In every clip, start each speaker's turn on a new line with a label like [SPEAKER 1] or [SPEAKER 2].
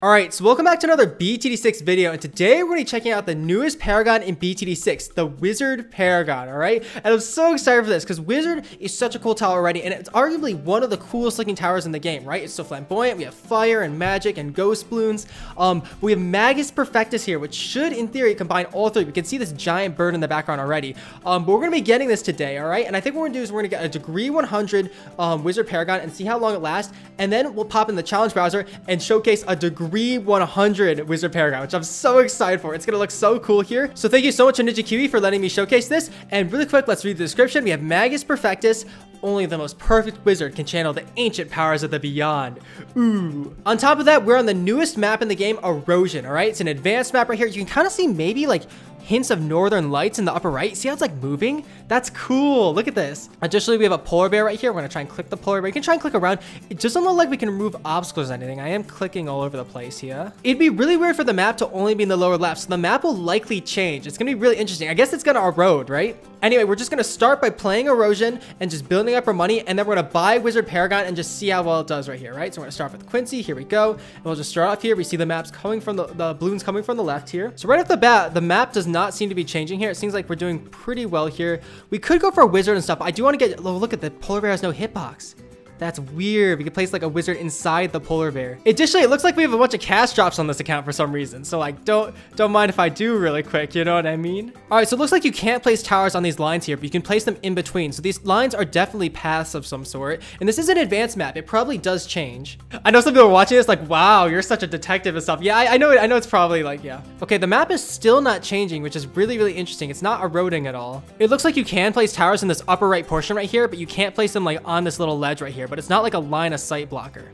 [SPEAKER 1] All right, so welcome back to another BTD6 video, and today we're going to be checking out the newest Paragon in BTD6, the Wizard Paragon, all right? And I'm so excited for this, because Wizard is such a cool tower already, and it's arguably one of the coolest looking towers in the game, right? It's so flamboyant, we have fire and magic and ghost balloons. Um, we have Magus Perfectus here, which should, in theory, combine all three. We can see this giant bird in the background already. Um, but we're going to be getting this today, all right? And I think what we're going to do is we're going to get a degree 100 um, Wizard Paragon and see how long it lasts, and then we'll pop in the challenge browser and showcase a degree degree 100 Wizard Paragon, which I'm so excited for. It's gonna look so cool here. So thank you so much to Ninja Kiwi for letting me showcase this. And really quick, let's read the description. We have Magus Perfectus, only the most perfect wizard can channel the ancient powers of the beyond. Ooh. On top of that, we're on the newest map in the game, Erosion, all right? It's an advanced map right here. You can kind of see maybe like hints of northern lights in the upper right. See how it's like moving? That's cool. Look at this. Additionally, we have a polar bear right here. We're gonna try and click the polar bear. You can try and click around. It doesn't look like we can remove obstacles or anything. I am clicking all over the place here. It'd be really weird for the map to only be in the lower left. So the map will likely change. It's gonna be really interesting. I guess it's gonna erode, right? Anyway, we're just gonna start by playing Erosion and just building up our money. And then we're gonna buy Wizard Paragon and just see how well it does right here, right? So we're gonna start with Quincy. Here we go. And we'll just start off here. We see the maps coming from the, the balloons coming from the left here. So right off the bat, the map does not seem to be changing here. It seems like we're doing pretty well here. We could go for a wizard and stuff. I do want to get, oh, look at the polar bear has no hitbox. That's weird. We could place like a wizard inside the polar bear. Additionally, it looks like we have a bunch of cash drops on this account for some reason. So like, don't don't mind if I do really quick. You know what I mean? All right, so it looks like you can't place towers on these lines here, but you can place them in between. So these lines are definitely paths of some sort. And this is an advanced map. It probably does change. I know some people are watching this like, wow, you're such a detective and stuff. Yeah, I, I know I know it's probably like, yeah. Okay, the map is still not changing, which is really, really interesting. It's not eroding at all. It looks like you can place towers in this upper right portion right here, but you can't place them like on this little ledge right here. But it's not like a line of sight blocker.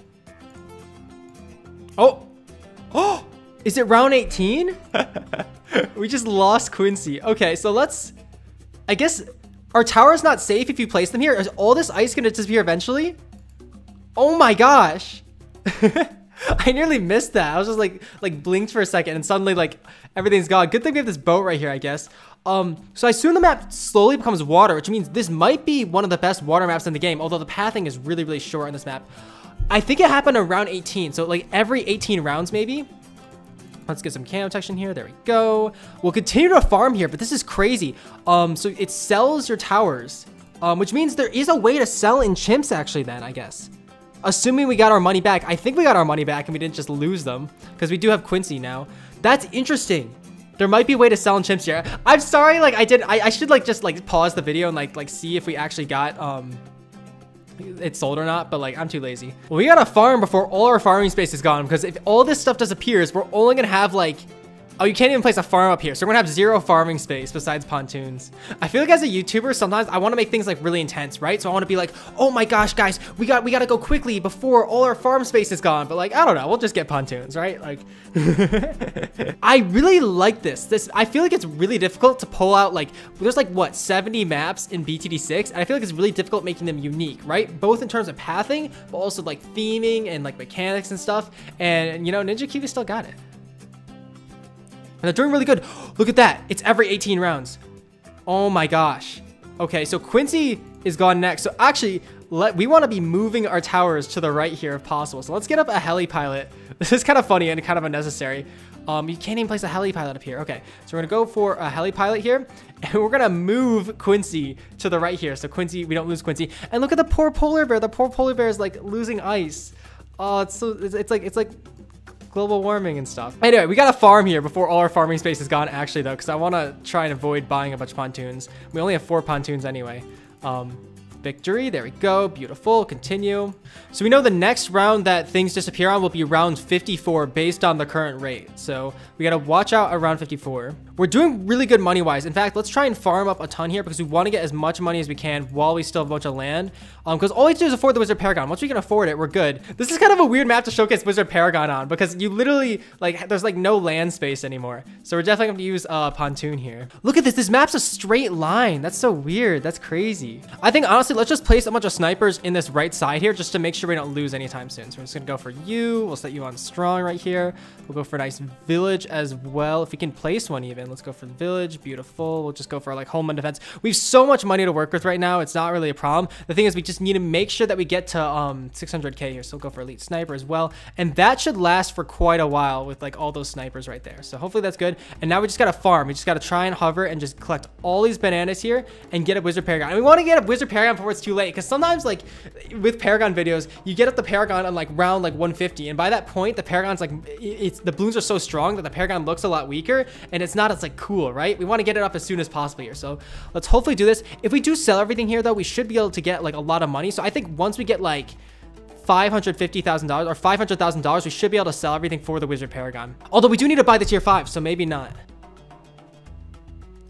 [SPEAKER 1] Oh! Oh! Is it round 18? we just lost Quincy. Okay, so let's... I guess... Are towers not safe if you place them here? Is all this ice going to disappear eventually? Oh my gosh! I nearly missed that. I was just like, like blinked for a second and suddenly like everything's gone. Good thing we have this boat right here, I guess. Um, so I assume the map slowly becomes water, which means this might be one of the best water maps in the game, although the pathing is really, really short on this map. I think it happened around 18, so like every 18 rounds maybe. Let's get some camo protection here. There we go. We'll continue to farm here, but this is crazy. Um, so it sells your towers, um, which means there is a way to sell in chimps actually then, I guess. Assuming we got our money back. I think we got our money back and we didn't just lose them because we do have Quincy now. That's interesting. There might be a way to sell in chimps here. I'm sorry, like I didn't, I, I should like just like pause the video and like like see if we actually got um it's sold or not, but like I'm too lazy. Well, we gotta farm before all our farming space is gone because if all this stuff disappears, we're only gonna have like Oh, you can't even place a farm up here. So we're gonna have zero farming space besides pontoons. I feel like as a YouTuber, sometimes I wanna make things like really intense, right? So I wanna be like, oh my gosh, guys, we got we gotta go quickly before all our farm space is gone. But like, I don't know, we'll just get pontoons, right? Like, I really like this. This I feel like it's really difficult to pull out like, there's like what, 70 maps in BTD6? And I feel like it's really difficult making them unique, right? Both in terms of pathing, but also like theming and like mechanics and stuff. And you know, Ninja Kiwi still got it. They're doing really good. Look at that. It's every 18 rounds. Oh my gosh. Okay, so Quincy is gone next. So actually, let, we want to be moving our towers to the right here if possible. So let's get up a heli pilot. This is kind of funny and kind of unnecessary. Um, you can't even place a heli pilot up here. Okay, so we're gonna go for a heli pilot here, and we're gonna move Quincy to the right here. So Quincy, we don't lose Quincy. And look at the poor polar bear. The poor polar bear is like losing ice. Oh, it's so it's, it's like it's like global warming and stuff. Anyway, we got a farm here before all our farming space is gone actually though, because I want to try and avoid buying a bunch of pontoons. We only have four pontoons anyway. Um, victory. There we go. Beautiful. Continue. So we know the next round that things disappear on will be round 54 based on the current rate. So we got to watch out around 54. We're doing really good money-wise. In fact, let's try and farm up a ton here because we want to get as much money as we can while we still have a bunch of land. Um, because all we have to do is afford the Wizard Paragon. Once we can afford it, we're good. This is kind of a weird map to showcase Wizard Paragon on because you literally, like, there's like no land space anymore. So we're definitely going to use a uh, pontoon here. Look at this. This map's a straight line. That's so weird. That's crazy. I think, honestly, actually, let's just place a bunch of snipers in this right side here just to make sure we don't lose anytime soon. So we're just gonna go for you. We'll set you on strong right here. We'll go for a nice village as well. If we can place one even, let's go for the village. Beautiful. We'll just go for like home and defense. We have so much money to work with right now. It's not really a problem. The thing is we just need to make sure that we get to um 600k here. So we'll go for elite sniper as well. And that should last for quite a while with like all those snipers right there. So hopefully that's good. And now we just gotta farm. We just gotta try and hover and just collect all these bananas here and get a wizard paragon. And we want to get a wizard paragon before it's too late because sometimes like with paragon videos, you get up the paragon on like round like 150. And by that point, the paragon's like, it's the balloons are so strong that the paragon looks a lot weaker and it's not as like cool, right? We want to get it up as soon as possible here. So let's hopefully do this. If we do sell everything here though, we should be able to get like a lot of money. So I think once we get like $550,000 or $500,000, we should be able to sell everything for the Wizard Paragon. Although we do need to buy the tier 5, so maybe not.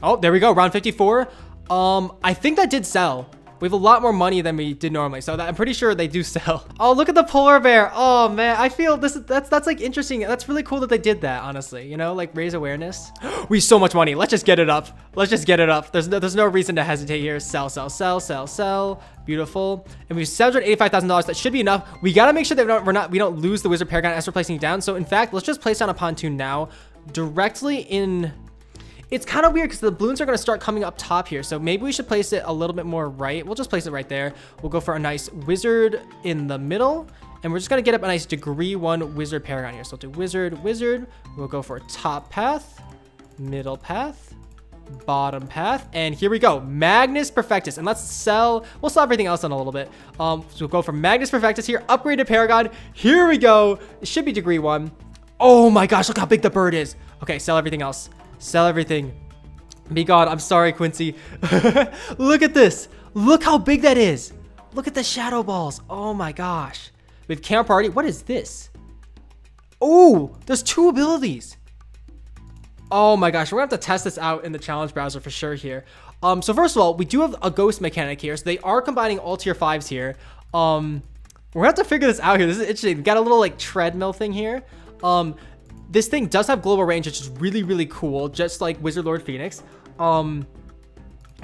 [SPEAKER 1] Oh, there we go, round 54. Um, I think that did sell. We have a lot more money than we did normally, so that, I'm pretty sure they do sell. Oh, look at the polar bear. Oh man, I feel this is that's that's like interesting. That's really cool that they did that. Honestly, you know, like raise awareness. we so much money. Let's just get it up. Let's just get it up. There's no, there's no reason to hesitate here. Sell, sell, sell, sell, sell. Beautiful. And we have seven hundred eighty-five thousand dollars. That should be enough. We gotta make sure that we're not we don't lose the wizard paragon as we're placing it down. So in fact, let's just place down a pontoon now, directly in it's kind of weird because the balloons are going to start coming up top here. So maybe we should place it a little bit more right. We'll just place it right there. We'll go for a nice wizard in the middle. And we're just going to get up a nice degree one wizard paragon here. So do wizard, wizard. We'll go for top path, middle path, bottom path. And here we go. Magus Perfectus. And let's sell. We'll sell everything else in a little bit. Um, so we'll go for Magus Perfectus here. Upgraded Paragon. Here we go. It should be degree one. Oh my gosh, look how big the bird is. Okay, sell everything else. Sell everything. Be God, I'm sorry, Quincy. Look at this. Look how big that is. Look at the shadow balls. Oh my gosh. We have camp party. What is this? Oh, there's two abilities. Oh my gosh, we're gonna have to test this out in the challenge browser for sure here. Um, so first of all, we do have a ghost mechanic here. So they are combining all tier fives here. Um, we're gonna have to figure this out here. This is interesting. We got a little like treadmill thing here. Um, this thing does have global range, which is really, really cool, just like Wizard Lord Phoenix. Um,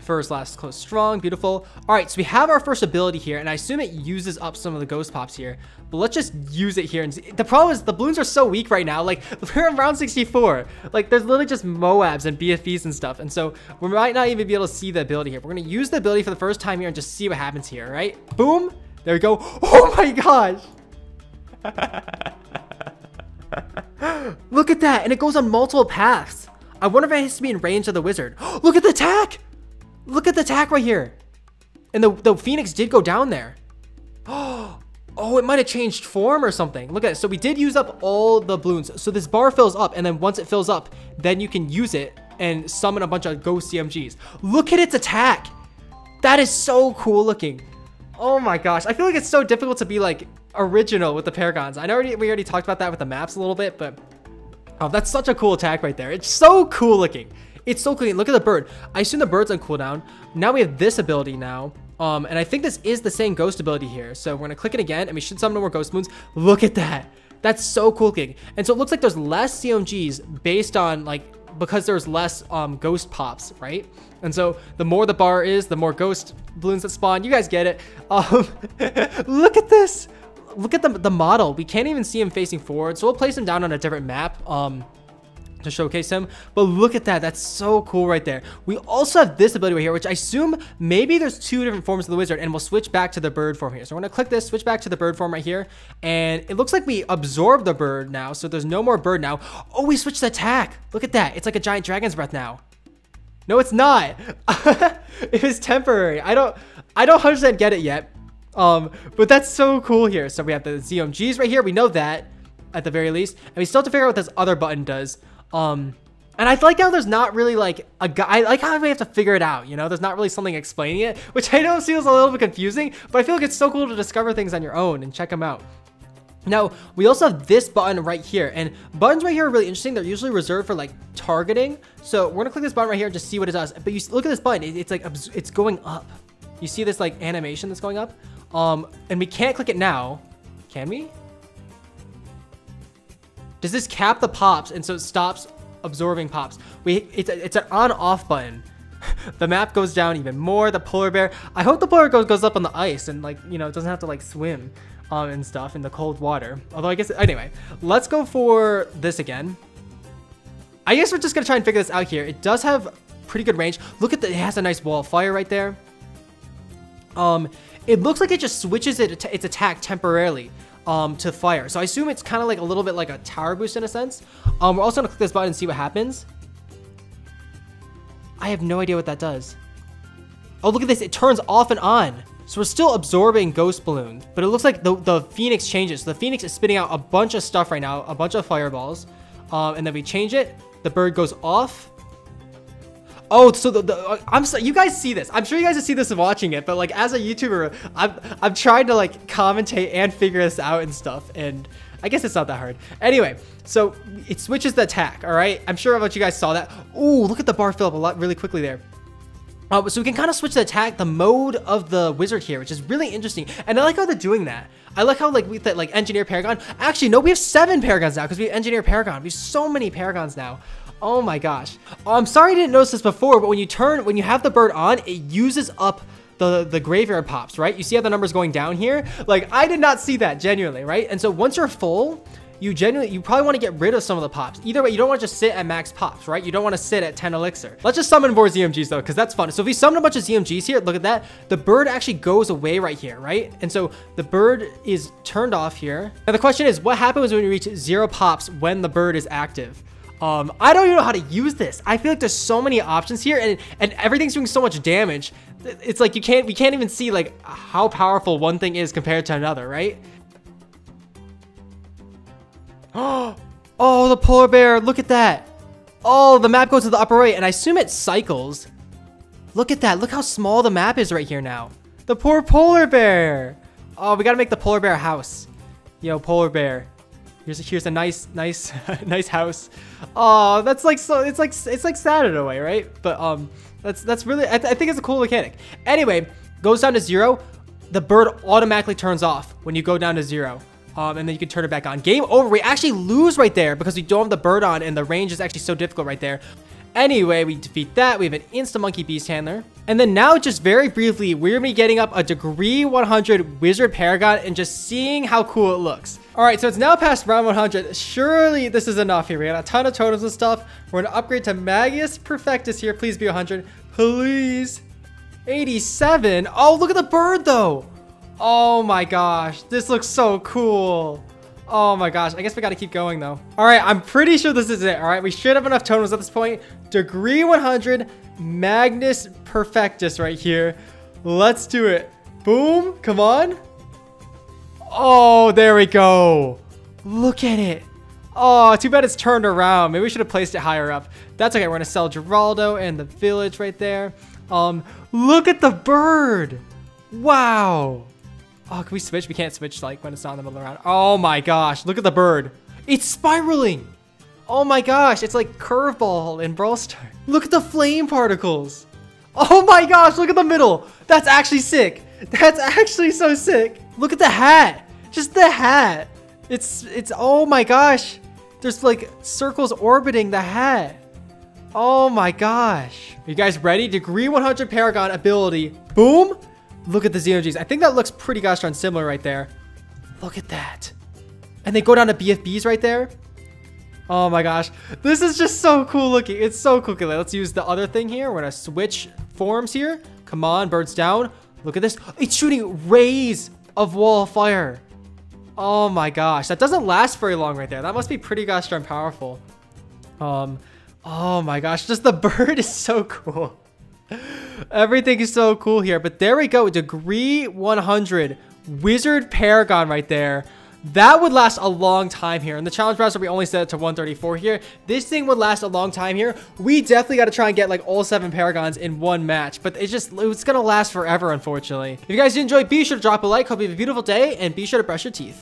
[SPEAKER 1] first, last, close, strong, beautiful. All right, so we have our first ability here, and I assume it uses up some of the ghost pops here. But let's just use it here. And see. The problem is the balloons are so weak right now. Like, we're in round 64. Like, there's literally just Moabs and BFBs and stuff. And so we might not even be able to see the ability here. We're going to use the ability for the first time here and just see what happens here, right? Boom. There we go. Oh my gosh. Look at that, and it goes on multiple paths. I wonder if it has to be in range of the wizard. Look at the attack! Look at the attack right here. And the, the phoenix did go down there. Oh, it might have changed form or something. Look at it. So we did use up all the balloons. So this bar fills up, and then once it fills up, then you can use it and summon a bunch of ghost ZMGs. Look at its attack. That is so cool looking. Oh my gosh. I feel like it's so difficult to be like original with the Paragons. I know we already talked about that with the maps a little bit, but oh, that's such a cool attack right there. It's so cool looking. It's so clean. Look at the bird. I assume the bird's on cooldown. Now we have this ability now. Um, and I think this is the same ghost ability here. So we're gonna click it again and we should summon more ghost moons. Look at that. That's so cool looking. And so it looks like there's less ZMGs based on like because there's less um, ghost pops, right? And so the more the bar is, the more ghost balloons that spawn. You guys get it. Um, look at this look at the, the model. We can't even see him facing forward. So we'll place him down on a different map. Um, to showcase him. But look at that. That's so cool right there. We also have this ability right here, which I assume maybe there's two different forms of the wizard and we'll switch back to the bird form here. So we're going to click this, switch back to the bird form right here. And it looks like we absorb the bird now. So there's no more bird now. Oh, we switched the attack. Look at that. It's like a giant dragon's breath now. No, it's not. it was temporary. I don't, I don't 100% get it yet. Um, but that's so cool here. So we have the ZMGs right here. We know that at the very least. And we still have to figure out what this other button does. Um, and I like how there's not really like a guy. I like how we have to figure it out. You know, there's not really something explaining it, which I know feels a little bit confusing, but I feel like it's so cool to discover things on your own and check them out. Now, we also have this button right here, and buttons right here are really interesting. They're usually reserved for like targeting. So we're gonna click this button right here and just see what it does. But you look at this button, it's like, it's going up. You see this like animation that's going up? Um, and we can't click it now. Can we? Does this cap the pops and so it stops absorbing pops? We it's it's an on-off button. the map goes down even more. The polar bear. I hope the polar bear goes, up on the ice and like, you know, it doesn't have to like swim um, and stuff in the cold water. Although I guess, anyway, let's go for this again. I guess we're just to try and figure this out here. It does have pretty good range. Look at the, it has a nice wall of fire right there. Um, it looks like it just switches it, its attack temporarily um, to fire. So I assume it's kind of like a little bit like a tower boost in a sense. Um, we're also gonna click this button and see what happens. I have no idea what that does. Oh, look at this. It turns off and on. So we're still absorbing ghost balloons, but it looks like the, the Phoenix changes. So the Phoenix is spitting out a bunch of stuff right now, a bunch of fireballs. Um, and then we change it. The bird goes off. Oh, so the, the uh, I'm so you guys see this. I'm sure you guys see this in watching it, but like as a YouTuber, I'm I'm trying to like commentate and figure this out and stuff, and I guess it's not that hard. Anyway, so it switches the attack. All right, I'm sure about you guys saw that. Ooh, look at the bar fill up a lot really quickly there. Uh, so we can kind of switch the attack, the mode of the wizard here, which is really interesting. And I like how they're doing that. I like how like we that like engineer paragon. Actually, no, we have seven paragons now because we have engineer paragon. We have so many paragons now. Oh my gosh. I'm sorry I didn't notice this before, but when you turn, when you have the bird on, it uses up the, the graveyard pops, right? You see how the numbers going down here? Like, I did not see that, genuinely, right? And so once you're full, you genuinely, you probably want to get rid of some of the pops. Either way, you don't want to just sit at max pops, right? You don't want to sit at 10 elixir. Let's just summon more ZMGs though, because that's fun. So if we summon a bunch of ZMGs here, look at that. The bird actually goes away right here, right? And so the bird is turned off here. Now the question is, what happens when you reach zero pops when the bird is active? Um, I don't even know how to use this. I feel like there's so many options here and, and everything's doing so much damage. It's like you can't, we can't even see like how powerful one thing is compared to another, right? Oh, the polar bear, look at that. Oh, the map goes to the upper right and I assume it cycles. Look at that, look how small the map is right here now. The poor polar bear. Oh, we gotta make the polar bear house. Yo, polar bear. Here's a, here's a nice, nice, nice house. Oh, that's like so. It's like it's like sad in a way, right? But um, that's that's really. I, th I think it's a cool mechanic. Anyway, goes down to zero. The bird automatically turns off when you go down to zero. Um, and then you can turn it back on. Game over. We actually lose right there because we don't have the bird on and the range is actually so difficult right there. Anyway, we defeat that. We have an Insta Monkey Beast Handler. And then now, just very briefly, we're going to be getting up a Degree 100 Wizard Paragon and just seeing how cool it looks. All right, so it's now past round 100. Surely this is enough here. We got a ton of totems and stuff. We're to upgrade to Magus Perfectus here. Please be 100. Please. 87. Oh, look at the bird, though. Oh my gosh. This looks so cool. Oh my gosh, I guess we gotta keep going though. All right, I'm pretty sure this is it, all right? We should have enough totems at this point. Degree 100, Magus Perfectus right here. Let's do it. Boom, come on. Oh, there we go. Look at it. Oh, too bad it's turned around. Maybe we should have placed it higher up. That's okay, we're gonna sell Geraldo and the village right there. Um, look at the bird. Wow. Oh, can we switch? We can't switch like when it's not in the middle of the round. Oh my gosh, look at the bird. It's spiraling. Oh my gosh, it's like curveball in Brawl Stars. Look at the flame particles. Oh my gosh, look at the middle. That's actually sick. That's actually so sick. Look at the hat. Just the hat. It's, it's, oh my gosh. There's like circles orbiting the hat. Oh my gosh. Are you guys ready? Degree 100 Paragon ability. Boom. Look at the ZMGs. I think that looks pretty gosh darn similar right there. Look at that. And they go down to BFBs right there. Oh my gosh. This is just so cool looking. It's so cool. Let's use the other thing here. We're going to switch forms here. Come on, birds down. Look at this. It's shooting rays of wall of fire. Oh my gosh. That doesn't last very long right there. That must be pretty gosh darn powerful. Um, oh my gosh. Just the bird is so cool. Everything is so cool here. But there we go. Degree 100. Wizard Paragon right there. That would last a long time here. In the challenge browser, we only set it to 134 here. This thing would last a long time here. We definitely got to try and get like all seven Paragons in one match, but it's just, it's going to last forever, unfortunately. If you guys did enjoy, be sure to drop a like. Hope you have a beautiful day and be sure to brush your teeth.